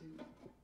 two, three.